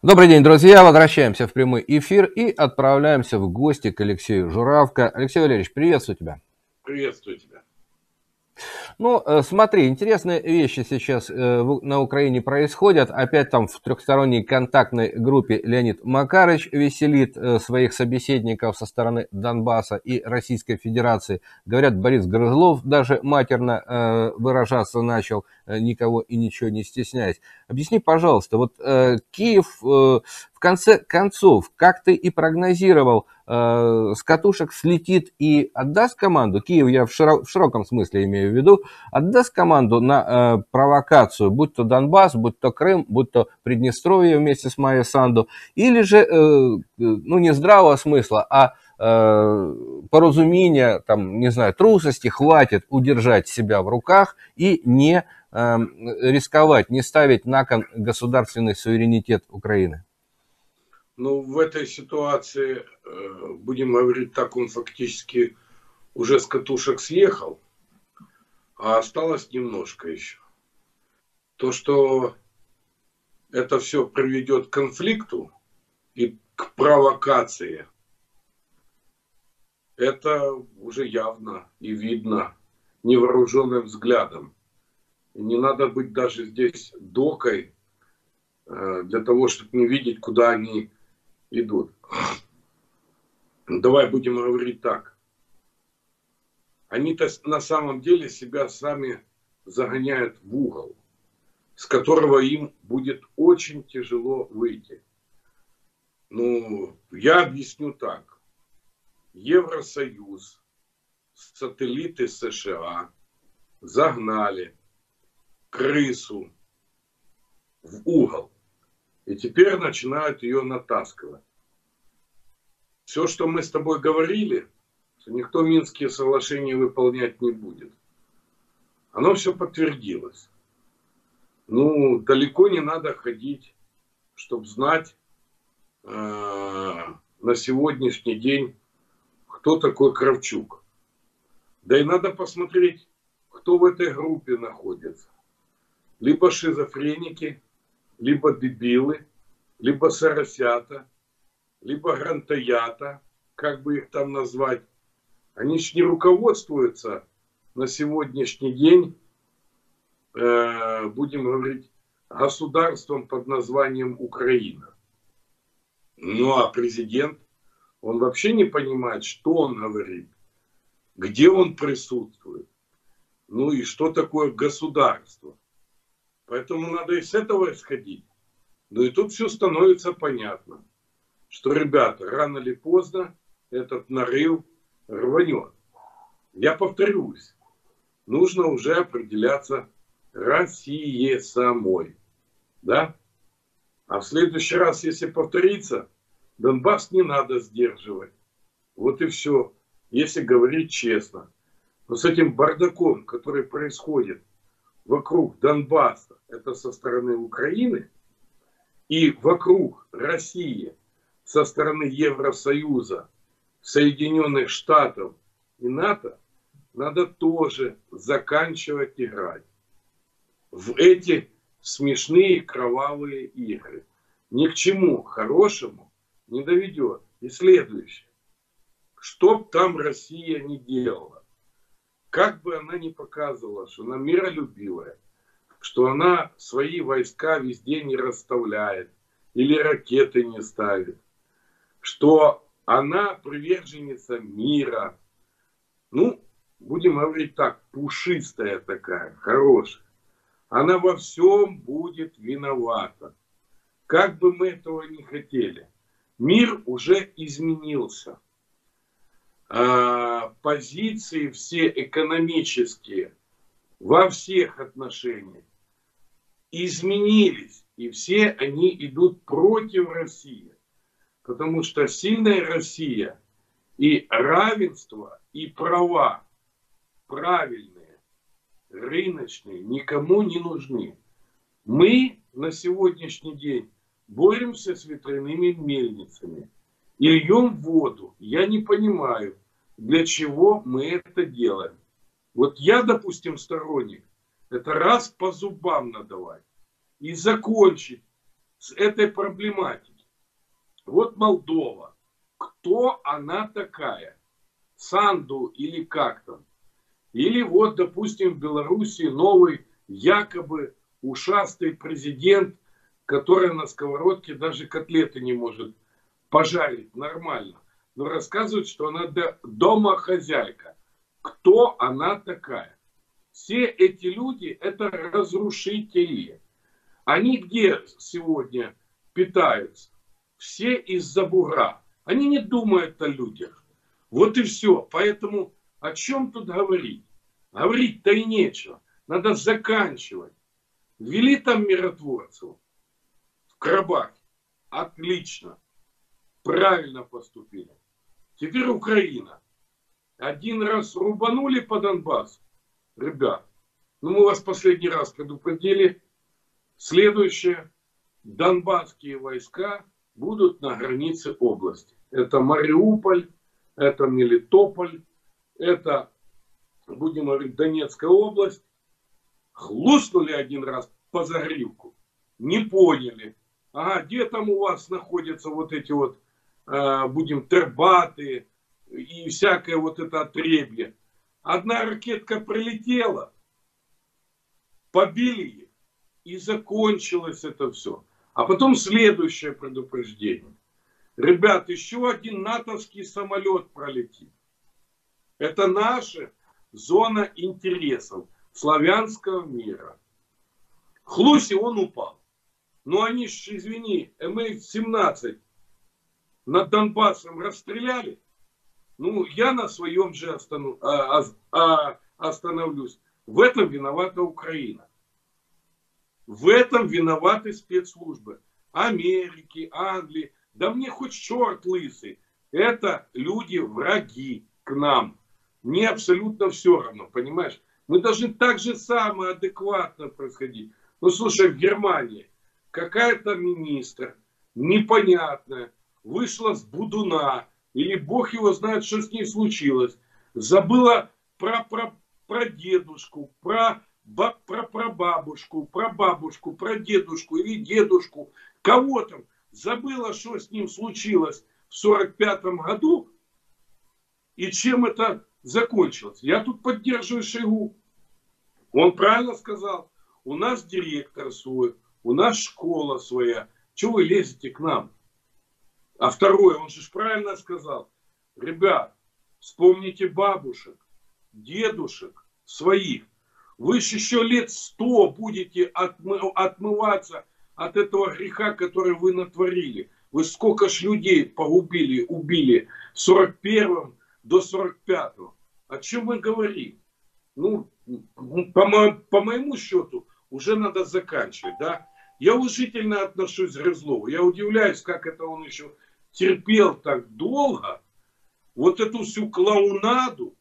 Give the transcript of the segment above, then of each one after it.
Добрый день, друзья. Возвращаемся в прямой эфир и отправляемся в гости к Алексею Журавко. Алексей Валерьевич, приветствую тебя. Приветствую тебя. Ну, э, смотри, интересные вещи сейчас э, на Украине происходят. Опять там в трехсторонней контактной группе Леонид Макарыч веселит э, своих собеседников со стороны Донбасса и Российской Федерации. Говорят, Борис Грызлов даже матерно выражаться начал, никого и ничего не стесняясь. Объясни, пожалуйста, вот Киев в конце концов, как ты и прогнозировал, э, с катушек слетит и отдаст команду, Киев я в, широ, в широком смысле имею в виду, отдаст команду на э, провокацию, будь то Донбасс, будь то Крым, будь то Приднестровье вместе с Майя Санду, или же, э, ну не здравого смысла, а э, поразумения, там, не знаю, трусости хватит удержать себя в руках и не э, рисковать, не ставить на кон государственный суверенитет Украины. Ну, в этой ситуации, э, будем говорить так, он фактически уже с катушек съехал, а осталось немножко еще. То, что это все приведет к конфликту и к провокации, это уже явно и видно невооруженным взглядом. Не надо быть даже здесь докой э, для того, чтобы не видеть, куда они идут. Давай будем говорить так. Они-то на самом деле себя сами загоняют в угол, с которого им будет очень тяжело выйти. Ну, я объясню так. Евросоюз, сателлиты США загнали крысу в угол. И теперь начинают ее натаскивать. Все, что мы с тобой говорили, что никто Минские соглашения выполнять не будет, оно все подтвердилось. Ну, далеко не надо ходить, чтобы знать э, на сегодняшний день, кто такой Кравчук. Да и надо посмотреть, кто в этой группе находится. Либо шизофреники, либо дебилы, либо соросята, либо грантаята, как бы их там назвать, они же не руководствуются на сегодняшний день, э, будем говорить, государством под названием Украина. Ну а президент, он вообще не понимает, что он говорит, где он присутствует, ну и что такое государство. Поэтому надо и с этого исходить. Ну и тут все становится понятно, что, ребята, рано или поздно этот нарыв рванет. Я повторюсь, нужно уже определяться России самой. Да? А в следующий раз, если повторится, Донбасс не надо сдерживать. Вот и все, если говорить честно. Но с этим бардаком, который происходит вокруг Донбасса, это со стороны Украины, и вокруг России со стороны Евросоюза, Соединенных Штатов и НАТО, надо тоже заканчивать играть в эти смешные кровавые игры. Ни к чему хорошему не доведет. И следующее. Что там Россия не делала, как бы она ни показывала, что она миролюбивая, что она свои войска везде не расставляет или ракеты не ставит, что она приверженница мира. Ну, будем говорить так, пушистая такая, хорошая. Она во всем будет виновата. Как бы мы этого не хотели. Мир уже изменился. А, позиции все экономические во всех отношениях изменились, и все они идут против России. Потому что сильная Россия и равенство, и права правильные, рыночные, никому не нужны. Мы на сегодняшний день боремся с ветряными мельницами и льем воду. Я не понимаю, для чего мы это делаем. Вот я, допустим, сторонник, это раз по зубам надавать и закончить с этой проблематики. Вот Молдова. Кто она такая? Санду или как там? Или вот, допустим, в Беларуси новый якобы ушастый президент, который на сковородке даже котлеты не может пожарить нормально. Но рассказывают, что она домохозяйка. Кто она такая? Все эти люди это разрушители. Они где сегодня питаются? Все из-за бура. Они не думают о людях. Вот и все. Поэтому о чем тут говорить? Говорить-то и нечего. Надо заканчивать. Ввели там миротворцев в Карабахе. Отлично. Правильно поступили. Теперь Украина. Один раз рубанули по Донбассу. Ребят, ну мы вас последний раз предупредили. Следующее. Донбасские войска будут на границе области. Это Мариуполь, это Мелитополь, это, будем говорить, Донецкая область. Хлустнули один раз по загривку. Не поняли. Ага, где там у вас находятся вот эти вот, будем, тербаты и всякое вот это отребье. Одна ракетка прилетела, побили их, и закончилось это все. А потом следующее предупреждение. Ребят, еще один натовский самолет пролетит. Это наша зона интересов славянского мира. Хлуси он упал. Но они извини, МХ-17 над Донбассом расстреляли. Ну, я на своем же останов... а, а, остановлюсь. В этом виновата Украина. В этом виноваты спецслужбы. Америки, Англии. Да мне хоть черт лысый. Это люди враги к нам. Мне абсолютно все равно, понимаешь? Мы должны так же самое адекватно происходить. Ну, слушай, в Германии какая-то министр, непонятная, вышла с будуна, или бог его знает, что с ней случилось, забыла про, про, про дедушку, про, ба, про, про бабушку, про бабушку, про дедушку или дедушку, кого там, забыла, что с ним случилось в 45 году, и чем это закончилось. Я тут поддерживаю Шойгу. Он правильно сказал. У нас директор свой, у нас школа своя. Чего вы лезете к нам? А второе, он же правильно сказал. Ребят, вспомните бабушек, дедушек своих. Вы же еще лет сто будете отмы, отмываться от этого греха, который вы натворили. Вы сколько ж людей погубили, убили в 41 до 45 -го. О чем мы говорим? Ну, по, мо по моему счету, уже надо заканчивать, да? Я уважительно отношусь к Грызлову. Я удивляюсь, как это он еще терпел так долго. Вот эту всю клоунаду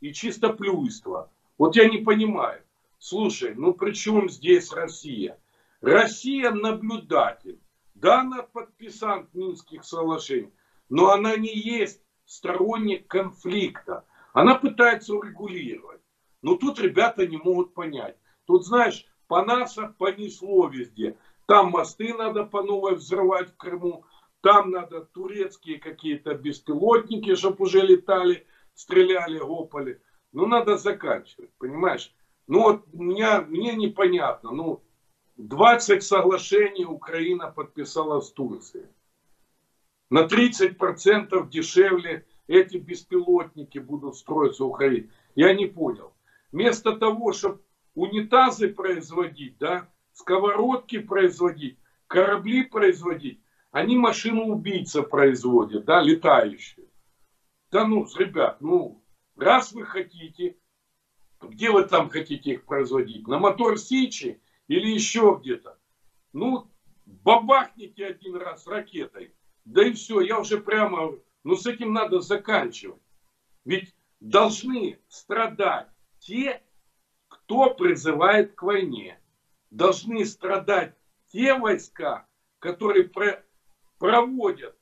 и чистоплюйство. Вот я не понимаю. Слушай, ну при чем здесь Россия? Россия наблюдатель. Да, она подписант Минских соглашений, но она не есть сторонник конфликта. Она пытается урегулировать. Но тут ребята не могут понять. Тут, знаешь, по НАСА понесло везде. Там мосты надо по новой взрывать в Крыму. Там надо турецкие какие-то беспилотники, чтобы уже летали, стреляли, гопали. Ну, надо заканчивать, понимаешь? Ну, вот меня, мне непонятно. Ну, 20 соглашений Украина подписала с Турцией. На 30% дешевле эти беспилотники будут строиться в Украине. Я не понял. Вместо того, чтобы унитазы производить, да, сковородки производить, корабли производить, они машину-убийца производят, да, летающие. Да ну, ребят, ну, раз вы хотите, где вы там хотите их производить? На мотор Сичи или еще где-то? Ну, бабахните один раз ракетой. Да и все, я уже прямо но с этим надо заканчивать. Ведь должны страдать те, кто призывает к войне. Должны страдать те войска, которые проводят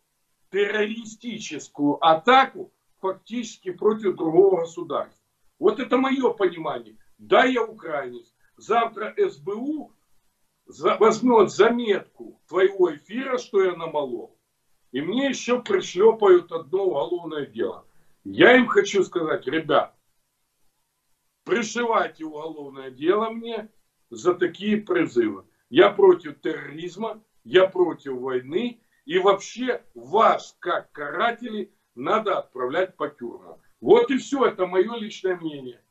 террористическую атаку фактически против другого государства. Вот это мое понимание. Да, я украинец. Завтра СБУ возьмет заметку твоего эфира, что я намолол, и мне еще пришлепают одно уголовное дело. Я им хочу сказать, ребят, пришивайте уголовное дело мне за такие призывы. Я против терроризма, я против войны, и вообще вас, как каратели, надо отправлять по тюрьмам. Вот и все, это мое личное мнение.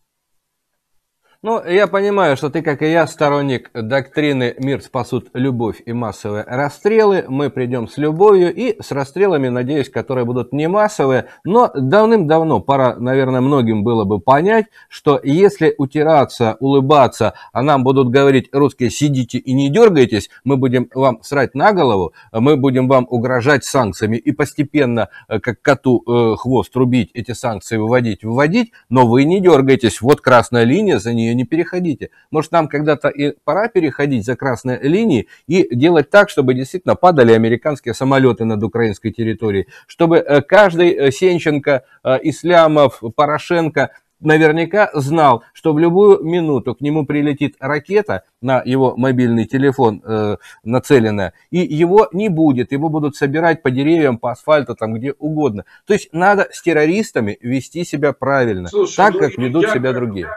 Ну, я понимаю, что ты, как и я, сторонник доктрины «мир спасут любовь и массовые расстрелы». Мы придем с любовью и с расстрелами, надеюсь, которые будут не массовые. Но давным-давно пора, наверное, многим было бы понять, что если утираться, улыбаться, а нам будут говорить русские «сидите и не дергайтесь», мы будем вам срать на голову, мы будем вам угрожать санкциями и постепенно, э, как коту э, хвост рубить, эти санкции выводить, выводить, но вы не дергайтесь. Вот красная линия, за нее не переходите. Может, нам когда-то и пора переходить за красные линии и делать так, чтобы действительно падали американские самолеты над украинской территорией, чтобы э, каждый э, Сенченко, э, Ислямов, Порошенко наверняка знал, что в любую минуту к нему прилетит ракета на его мобильный телефон э, нацеленная, и его не будет, его будут собирать по деревьям, по асфальту, там где угодно. То есть надо с террористами вести себя правильно, Слушай, так ну, как ведут себя другие.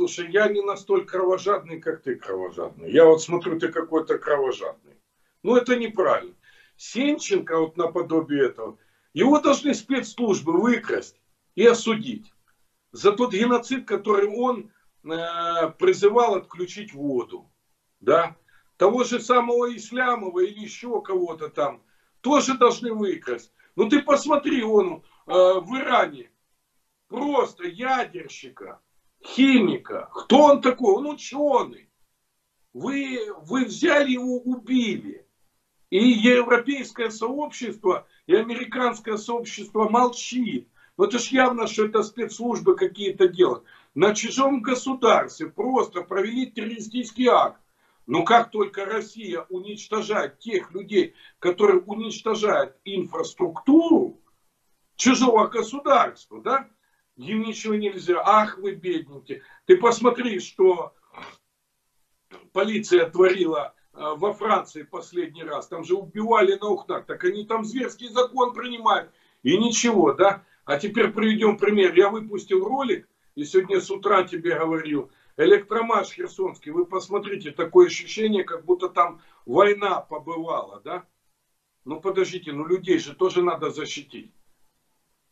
Слушай, я не настолько кровожадный, как ты кровожадный. Я вот смотрю, ты какой-то кровожадный. Ну, это неправильно. Сенченко, вот наподобие этого, его должны спецслужбы выкрасть и осудить за тот геноцид, который он э, призывал отключить воду. Да? Того же самого Ислямова или еще кого-то там тоже должны выкрасть. Ну ты посмотри, он э, в Иране просто ядерщика химика. Кто он такой? Он ученый. Вы, вы взяли его, убили. И европейское сообщество, и американское сообщество молчит. Ну это ж явно, что это спецслужбы какие-то делают. На чужом государстве просто провели террористический акт. Но как только Россия уничтожает тех людей, которые уничтожают инфраструктуру чужого государства, да, им ничего нельзя. Ах, вы бедненькие. Ты посмотри, что полиция творила э, во Франции последний раз. Там же убивали на ухнах. Так они там зверский закон принимают. И ничего, да? А теперь приведем пример. Я выпустил ролик, и сегодня с утра тебе говорил, электромаш Херсонский, вы посмотрите, такое ощущение, как будто там война побывала, да? Ну подождите, ну людей же тоже надо защитить.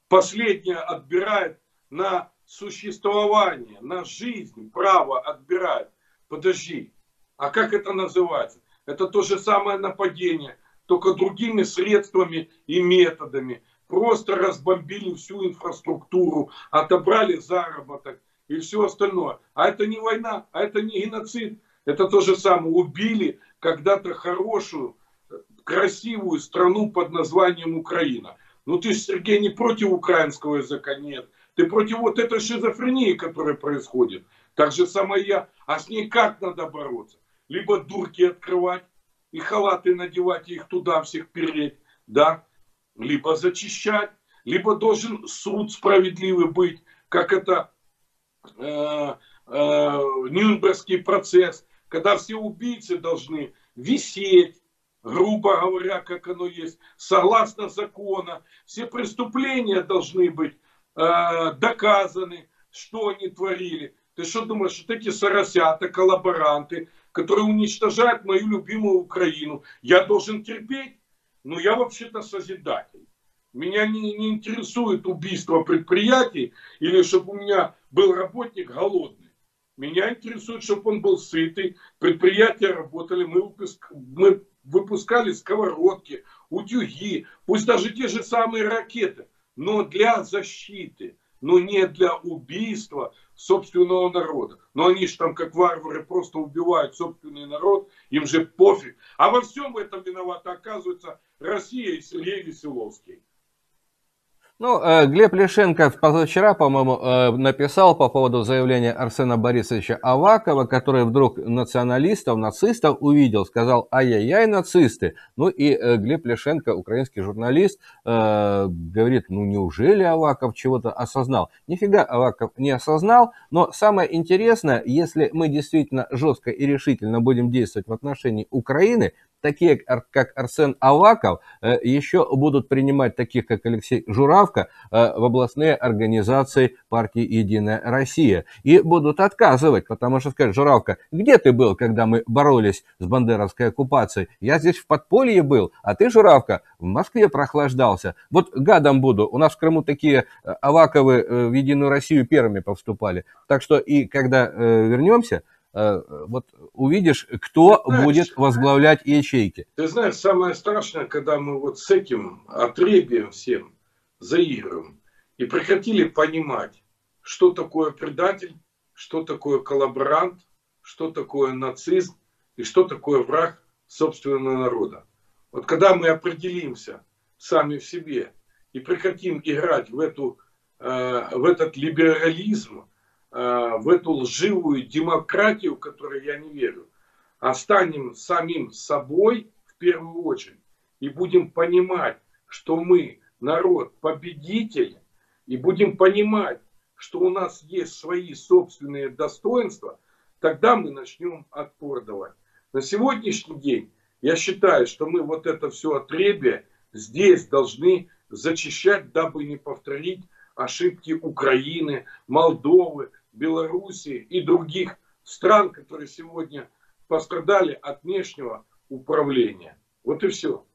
Последнее отбирает на существование, на жизнь право отбирает. Подожди, а как это называется? Это то же самое нападение, только другими средствами и методами. Просто разбомбили всю инфраструктуру, отобрали заработок и все остальное. А это не война, а это не геноцид. Это то же самое. Убили когда-то хорошую, красивую страну под названием Украина. Ну ты, Сергей, не против украинского языка, нет. Ты против вот этой шизофрении, которая происходит. Так же самое я. А с ней как надо бороться? Либо дурки открывать и халаты надевать, и их туда всех переть, да? Либо зачищать, либо должен суд справедливый быть, как это э, э, Нюрнбергский процесс, когда все убийцы должны висеть, грубо говоря, как оно есть, согласно закону. Все преступления должны быть э, доказаны, что они творили. Ты что думаешь, что эти соросята, коллаборанты, которые уничтожают мою любимую Украину, я должен терпеть? Ну, я вообще-то созидатель. Меня не, не интересует убийство предприятий или чтобы у меня был работник голодный. Меня интересует, чтобы он был сытый, предприятия работали, мы, выпуск, мы выпускали сковородки, утюги, пусть даже те же самые ракеты – но для защиты, но не для убийства собственного народа. Но они же там, как варвары, просто убивают собственный народ, им же пофиг. А во всем этом виновата, оказывается, Россия и Сергей Веселовский. Ну, э, Глеб Лешенко позавчера, по-моему, э, написал по поводу заявления Арсена Борисовича Авакова, который вдруг националистов, нацистов увидел, сказал «Ай-яй-яй, нацисты». Ну и э, Глеб Лешенко, украинский журналист, говорит, ну неужели Аваков чего-то осознал? Нифига Аваков не осознал, но самое интересное, если мы действительно жестко и решительно будем действовать в отношении Украины, такие, как Арсен Аваков, э, еще будут принимать таких, как Алексей Журавка, э, в областные организации партии «Единая Россия». И будут отказывать, потому что скажут, Журавка, где ты был, когда мы боролись с бандеровской оккупацией? Я здесь в подполье был, а ты, Журавка, в Москве прохлаждался. Вот гадом буду. У нас в Крыму такие э, Аваковы в «Единую Россию» первыми повступали. Так что и когда вернемся, вот увидишь, кто знаешь, будет возглавлять ячейки. Ты знаешь, самое страшное, когда мы вот с этим отребием всем заигрываем и прекратили понимать, что такое предатель, что такое коллаборант, что такое нацизм и что такое враг собственного народа. Вот когда мы определимся сами в себе и прекратим играть в, эту, э, в этот либерализм, Э, в эту лживую демократию, в которой я не верю, а станем самим собой в первую очередь и будем понимать, что мы народ победитель, и будем понимать, что у нас есть свои собственные достоинства, тогда мы начнем отпор давать. На сегодняшний день я считаю, что мы вот это все отребие здесь должны зачищать, дабы не повторить ошибки Украины, Молдовы, Белоруссии и других стран, которые сегодня пострадали от внешнего управления. Вот и все.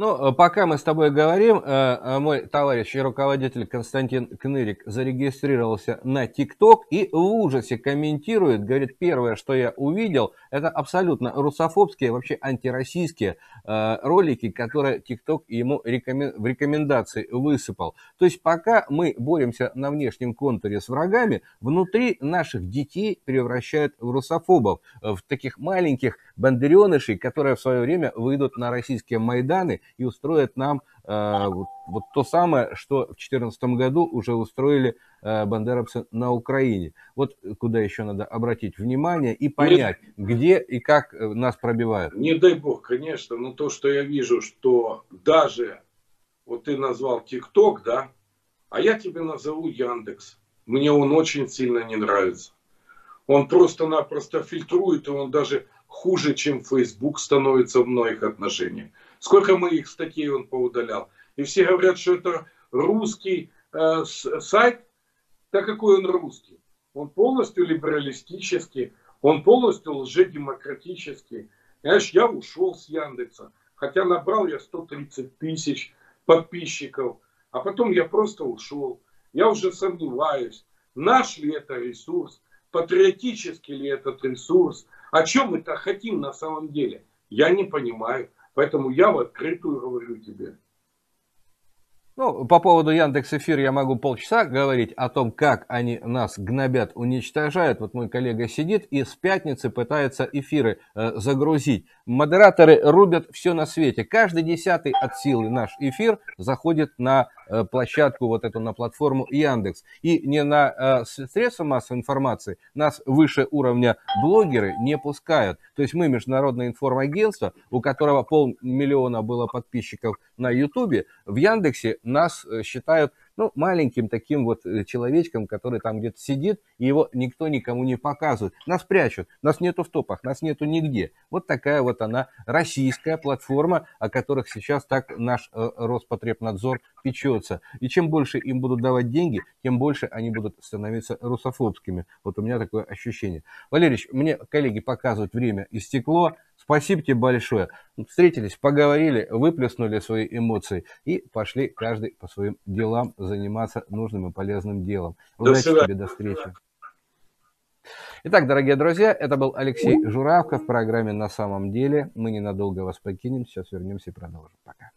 Ну, э, пока мы с тобой говорим, э, э, мой товарищ и руководитель Константин Кнырик зарегистрировался на ТикТок и в ужасе комментирует, говорит, первое, что я увидел, это абсолютно русофобские, вообще антироссийские ролики, которые ТикТок ему в рекомендации высыпал. То есть пока мы боремся на внешнем контуре с врагами, внутри наших детей превращают в русофобов, в таких маленьких бандеренышей, которые в свое время выйдут на российские Майданы и устроят нам э, вот, вот то самое, что в 2014 году уже устроили э, бандеровцы на Украине. Вот куда еще надо обратить внимание и понять, не, где и как э, нас пробивают. Не дай бог, конечно, но то, что я вижу, что даже, вот ты назвал ТикТок, да, а я тебе назову Яндекс. Мне он очень сильно не нравится. Он просто-напросто фильтрует, и он даже хуже, чем Facebook становится в многих отношениях. Сколько моих статей он поудалял. И все говорят, что это русский э, сайт. Так какой он русский? Он полностью либералистический, он полностью лжедемократический. Знаешь, я ушел с Яндекса, хотя набрал я 130 тысяч подписчиков, а потом я просто ушел. Я уже сомневаюсь, наш ли это ресурс, патриотический ли этот ресурс, о чем мы-то хотим на самом деле, я не понимаю. Поэтому я в открытую говорю тебе. Ну, по поводу Яндекс Эфир я могу полчаса говорить о том, как они нас гнобят, уничтожают. Вот мой коллега сидит и с пятницы пытается эфиры э, загрузить. Модераторы рубят все на свете. Каждый десятый от силы наш эфир заходит на площадку, вот эту, на платформу Яндекс. И не на э, средства массовой информации нас выше уровня блогеры не пускают. То есть мы международное информагентство, у которого полмиллиона было подписчиков на Ютубе, в Яндексе нас э, считают ну, маленьким таким вот э, человечком, который там где-то сидит, и его никто никому не показывает. Нас прячут, нас нету в топах, нас нету нигде. Вот такая вот она российская платформа, о которых сейчас так наш э, Роспотребнадзор печется. И чем больше им будут давать деньги, тем больше они будут становиться русофобскими. Вот у меня такое ощущение. Валерьевич, мне коллеги показывают, время истекло. Спасибо тебе большое. Встретились, поговорили, выплеснули свои эмоции и пошли каждый по своим делам заниматься нужным и полезным делом. Удачи до тебе, до встречи. Итак, дорогие друзья, это был Алексей Журавко в программе «На самом деле». Мы ненадолго вас покинем, сейчас вернемся и продолжим. Пока.